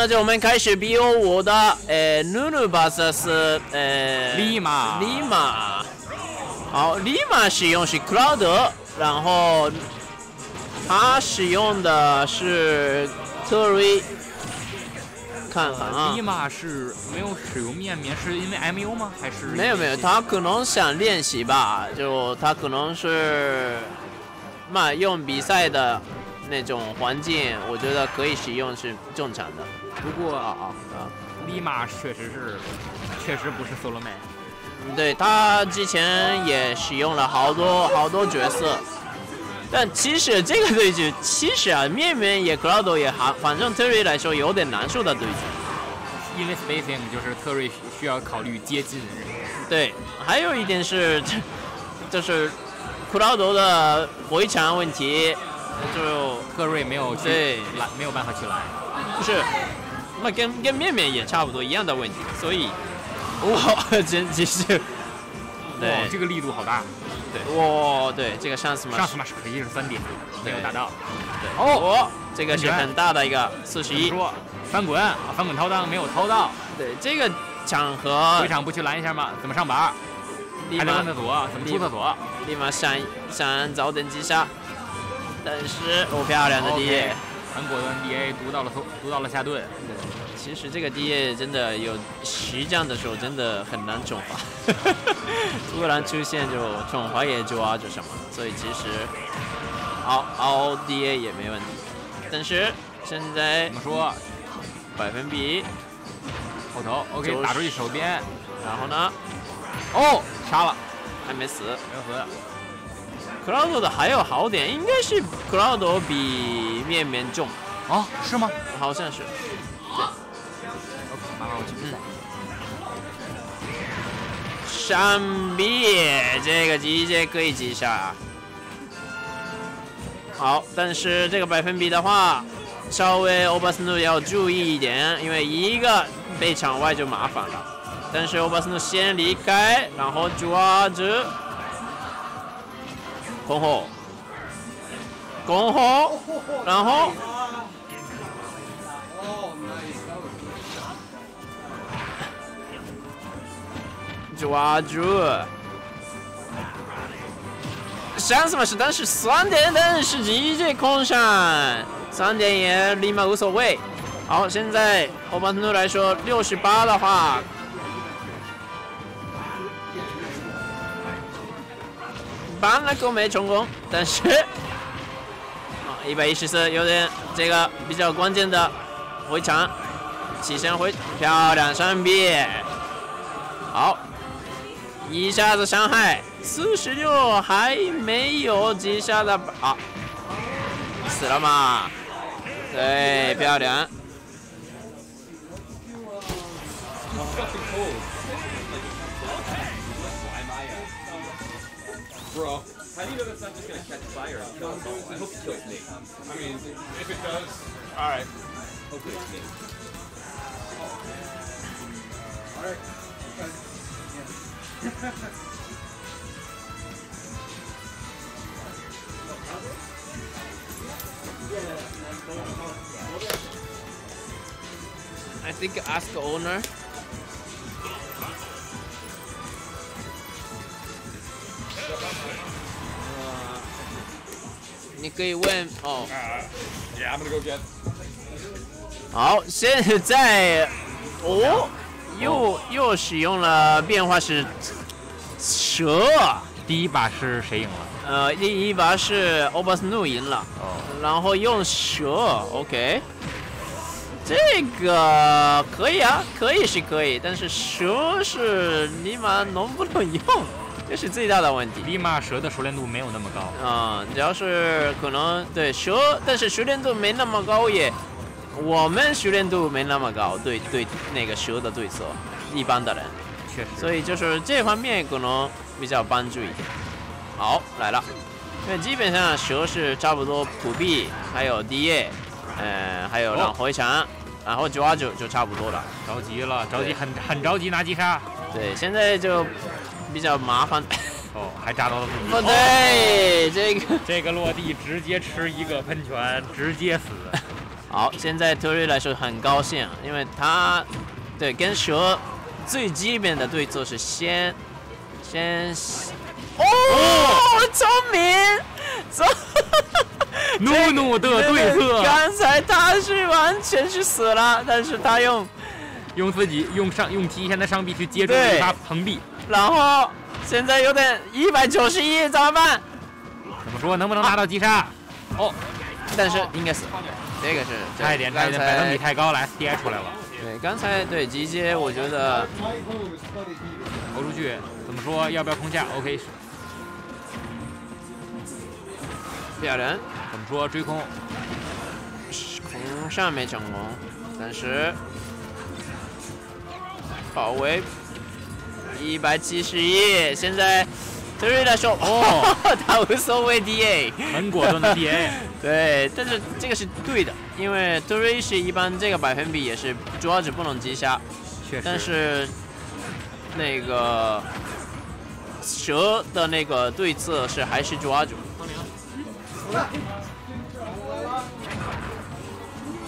那就我们开始 BO 五的，呃，努努 vs 呃，利马利马。好，利马使用是克劳德，然后他使用的是特瑞。看看啊，利马是没有使用面面，是因为 MU 吗？还是没有没有，他可能想练习吧，就他可能是嘛用比赛的那种环境，我觉得可以使用是正常的。不过啊啊，利马确实是，确实不是 solo man。对他之前也使用了好多好多角色，但其实这个对局，其实啊，面面也 Cloud 也还，反正特瑞来说有点难受的对局。因为 spacing 就是特瑞需要考虑接近。对，还有一点是，就是库劳德的回墙问题，就特瑞没有去拦，没有办法去拦。不是，那跟跟面面也差不多一样的问题，所以。哇，真其实，对，这个力度好大，对，哇，对，这个上次嘛，上次嘛是可以是三点，没有达到，对，哦，这个是很大的一个四十一，翻滚啊，翻滚掏裆没有掏到，对，这个场合，会场不去拦一下吗？怎么上板？还得上厕所，怎么出厕所？立马闪闪早点击杀，但是哦漂亮的 D，韩国的 DA 读到了读到了下盾。其实这个 DA 真的有实战的时候真的很难转化，突然出现就转化也抓着什么，所以其实凹凹 DA 也没问题。但是现在怎么说？百分比后头 OK 打出去手边，然后呢？哦，杀了，还没死，没有死。Cloud 的还有好点，应该是 Cloud 比面面重啊？是吗？好像是。闪避，这个直接可以击杀。好，但是这个百分比的话，稍微欧巴斯诺要注意一点，因为一个被场外就麻烦了。但是欧巴斯诺先离开，然后抓住，攻后，攻后，然后。抓住！想什么是但是三点灯是直接空闪，三点也立马无所谓。好，现在欧巴特努来说六十八的话，搬了个没成功，但是啊一百一十四有点这个比较关键的回场，起身回漂亮闪避，好。一下子伤害四十六，还没有几下的啊，死了吗？对，漂亮。Bro, how do you know that's not just gonna catch fire and kill us all? I hope it kills me. I mean, if it does, alright. Hopefully it's me. Alright. I think ask the owner. Uh, 你可以问哦。Yeah, I'm gonna go get. 好，现在哦。 又又使用了变化是蛇，第一把是谁赢了？呃，第一把是欧巴斯努赢了，哦，然后用蛇，OK，这个可以啊，可以是可以，但是蛇是尼玛能不能用，这是最大的问题。尼玛蛇的熟练度没有那么高嗯，主要是可能对蛇，但是熟练度没那么高也。我们熟练度没那么高，对对，那个蛇的对策，一般的人，确实，所以就是这方面可能比较帮助一点。好，来了，因为基本上蛇是差不多普币，还有 DA，嗯，还有让回墙，然后抓就就差不多了。着急了，着急，很很着急拿击杀。对，现在就比较麻烦。哦，还扎到了自己。不对，这个这个落地直接吃一个喷泉，直接死。好，现在特瑞来说很高兴，因为他对跟蛇最基本的对策是先先哦，聪明，聪。怒怒的对策。刚才他是完全是死了，但是他用用自己用上用提前的上臂去接住对方横臂，然后现在有点一百九十一怎么办？怎么说能不能拿到击杀？哦，但是应该死。这个是差一点，差一点，百分比太高，来 D I 出来了。对，刚才对集结，我觉得投出去，怎么说？要不要空下？OK。漂亮。怎么说？追空，空上没成功，暂时保卫一百七十一。现在特瑞的说，哦，他无所谓 DA，很果断的 DA。对，但是这个是对的，因为特瑞是一般这个百分比也是抓子不能击杀，确实。但是那个蛇的那个对策是还是抓住。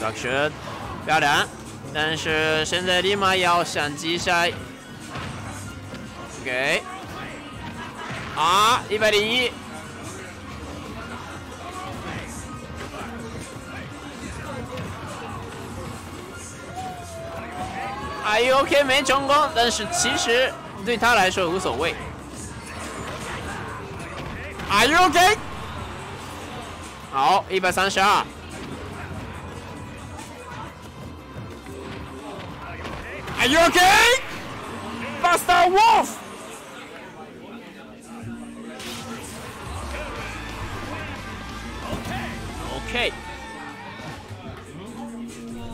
抓蛇漂亮，但是现在立马要想击杀。OK，啊，一百零一。Are you OK？没成功，但是其实对他来说无所谓。Are you OK？好，一百三十二。Are you OK？Faster Wolf! OK。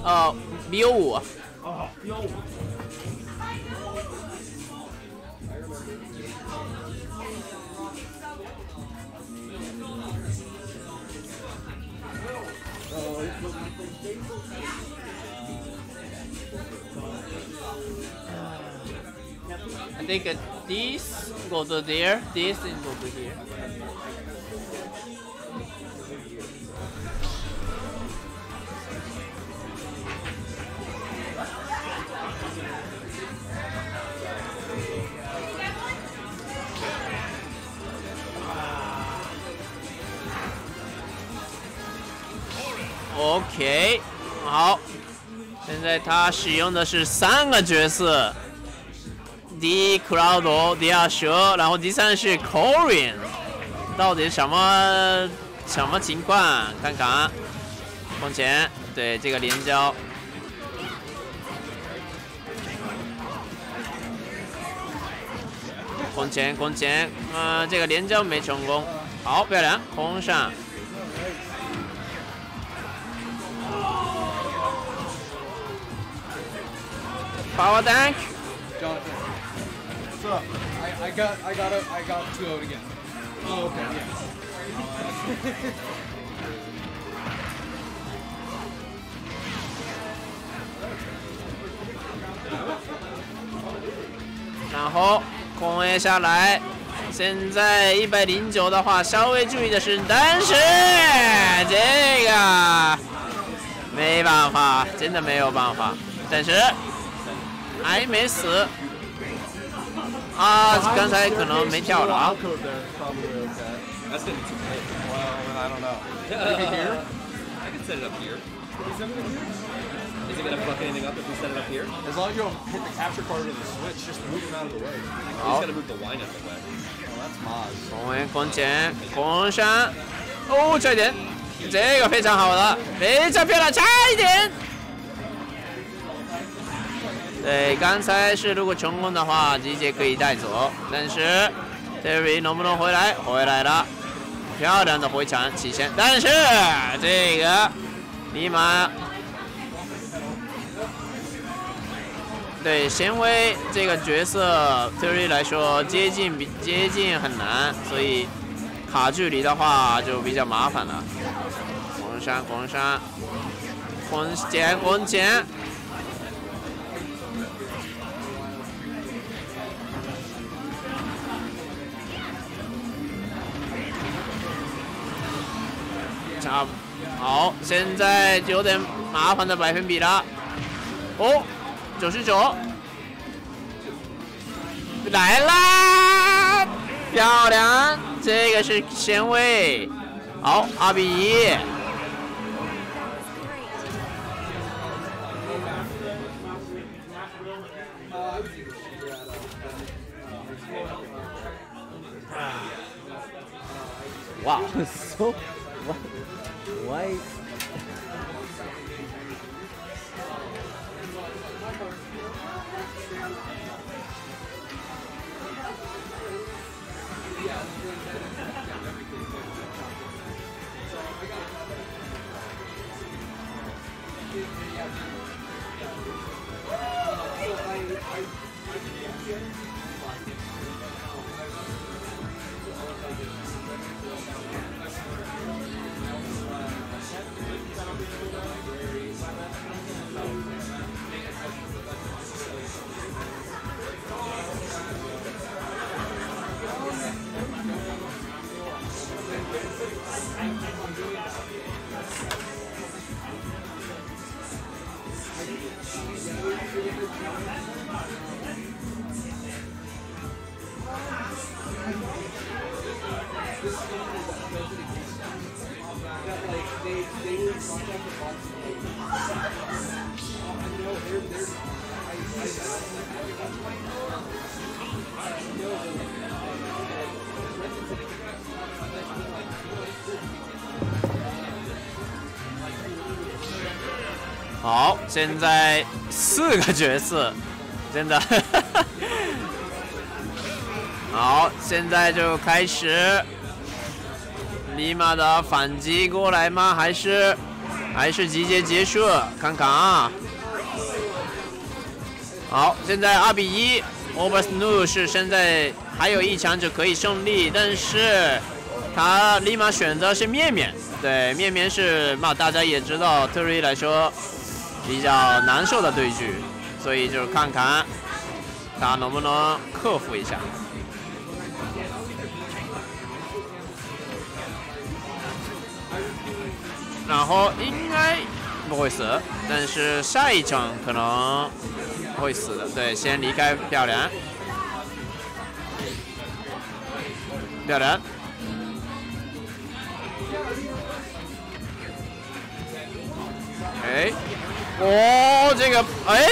呃，B 五。啊，B 五。I think uh, this go to there, this and go to here. OK，好，现在他使用的是三个角色，第一 Cloud，第二蛇，然后第三是 Corin，到底什么什么情况？看看，往前，对这个连交，空前空前，嗯，这个连交没成功，好漂亮，空上。Power tank. Jonathan. What's up? I, I got I got a I got two out again. Oh okay, yeah. 然后空 A 下来，现在一百零九的话，稍微注意的是，但是这个没办法，真的没有办法，但是。还没死啊！刚才可能没跳了啊。That's gonna be too late. Well, I don't know. Maybe here? I can set it up here. Is it gonna fuck anything up if we set it up here? As long as you don't hit the capture card or the switch, just move him out of the way. Oh. He's gonna move the line out of the way. Oh, that's Maz. 空位空前空山，哦，差一点，这个非常好的，非常漂亮，差一点。对，刚才是如果成功的话，直接可以带走。但是 Terry 能不能回来？回来了，漂亮的回墙起线。但是这个尼玛对纤维这个角色 Terry 来说接近比接近很难，所以卡距离的话就比较麻烦了。黄山，黄山，黄前，黄前。啊好，现在有点麻烦的百分比了。哦，九十九，来啦，漂亮，这个是先位。好，二比一。Wow, so white. 好，现在四个角色，真的。好，现在就开始，尼玛的反击过来吗？还是还是集结结束？看看啊。好，现在二比一，Over Snow 是现在还有一强就可以胜利，但是他立马选择是面面，对，面面是嘛，大家也知道，特瑞来说。比较难受的对局，所以就是看看他能不能克服一下。然后应该不会死，但是下一场可能会死的。对，先离开漂亮，漂亮。哎。哦，这个，哎，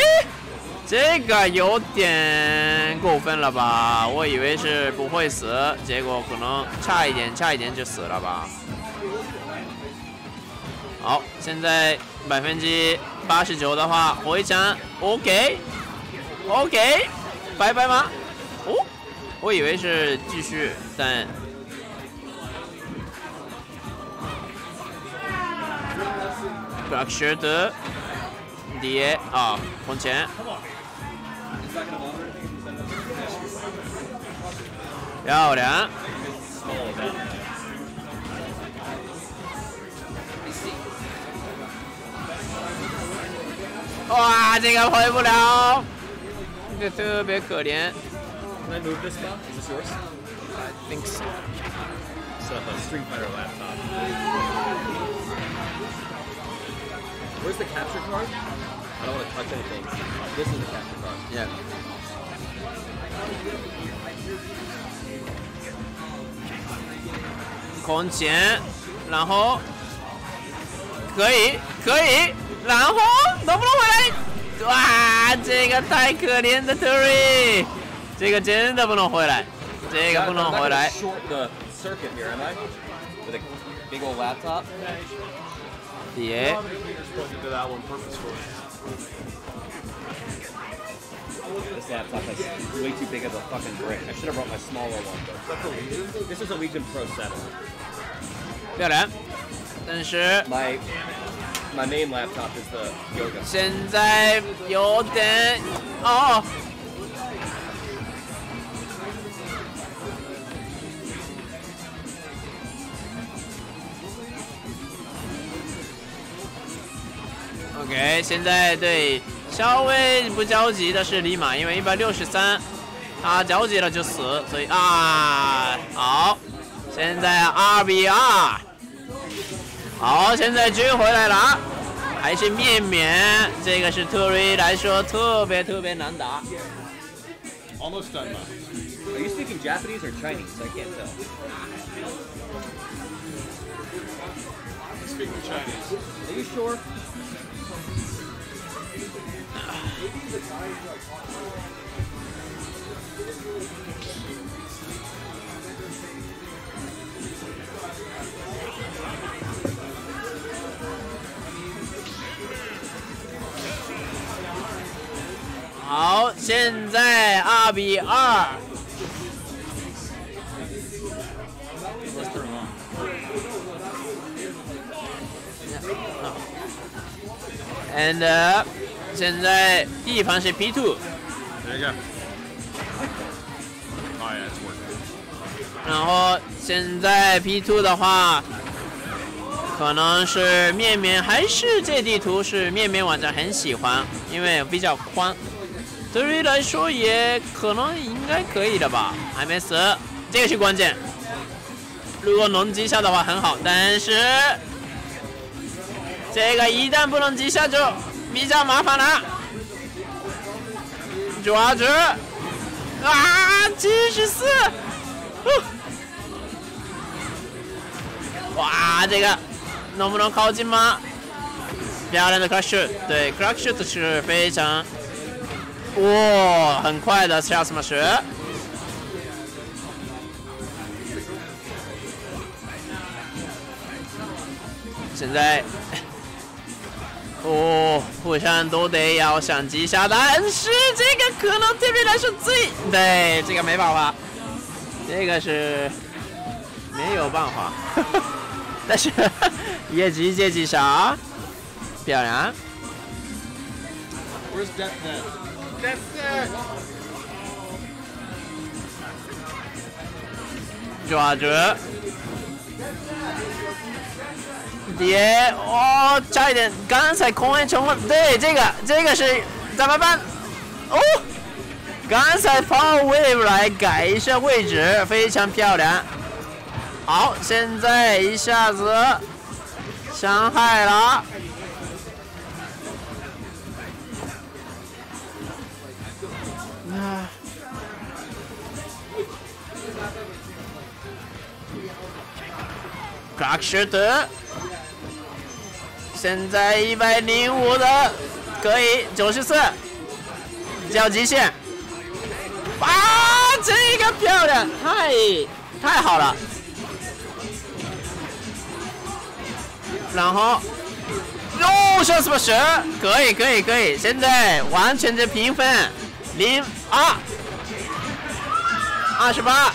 这个有点过分了吧？我以为是不会死，结果可能差一点，差一点就死了吧。好，现在百分之八十九的话，回枪，OK，OK，拜拜吗？哦，我以为是继续，但。b r o k 的。碟啊，往前，漂亮！哇，这个回不了，这特别可怜。Can I move this now? Is this yours? I think so. It's a Street Fighter laptop. Where's the capture card? I don't want to touch anything. This is the capture card. Yeah. 空前，然后可以可以， 然后能不能回来？哇，这个太可怜的 Terry，这个真的不能回来，这个不能回来。The circuit here, am I? With a big old laptop. Yeah. This laptop is way too big of a fucking brick. I should have brought my smaller one. This is a Legion Pro 7. 漂亮，但是 My my main laptop is the Yoga. 现在有点哦。OK，现在对稍微不着急的是李马，因为一百六十三，他着急了就死，所以啊，好，现在二比二，好，现在追回来了，还是面面，这个是特瑞来说特别特别难打。Almost done, Ma. Are you speaking Japanese or Chinese? I can't tell. Speaking Chinese. Are you sure? 好，现在二比二。And、现在地方是 P. Oh working. 然后现在 P two 的话，可能是面面还是这地图是面面玩家很喜欢，因为比较宽。对于来说也可能应该可以的吧，还没死，这个是关键。如果能击下的话很好，但是这个一旦不能击下就比较麻烦了。抓住啊，七十四，哇，这个能不能靠近吗？漂亮的 crash 对 crash 是非常。哇，很快的下什么雪。现在，哦，互相都得要想击下，但是这个可能对面来说最对这个没办法，这个是没有办法，但是也直接击杀，漂亮。抓住，碟哦，差一点，刚才空位成功，对，这个这个是怎么办？哦，刚才 Power Wave 来改一下位置，非常漂亮。好，现在一下子伤害了。Crack shot，现在一百零五的可以九十四，较极限。啊，这个漂亮，太太好了。然后，哟，这什么蛇？可以，可以，可以，现在完全的平分，零二，二十八。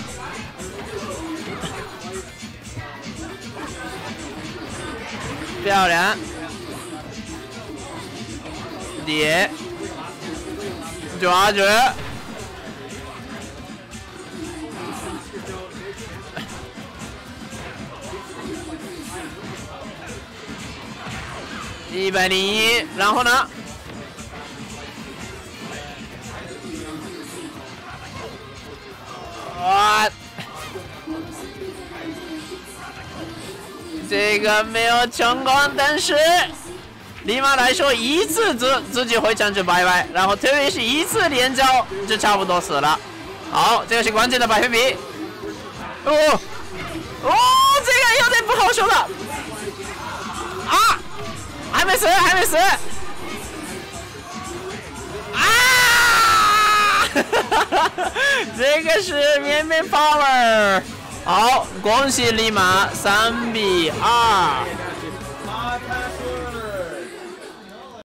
漂亮，碟，抓住，一百零一，然后呢？哇！这个没有成功，但是立马来说一次自自己回墙就拜拜，然后特别是一次连招就差不多死了。好，这个是关键的百分比。哦哦，这个有点不好说了。啊，还没死，还没死。啊！这个是绵绵 power。好，恭喜立马三比二。